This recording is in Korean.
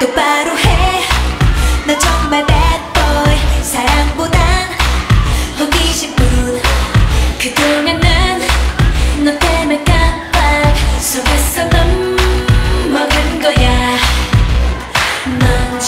똑바로 해 난 정말 bad boy. 사랑보단 호기심뿐. 그동안은 너 때문에 깜빡 속에서 넘 먹은 거야. 넌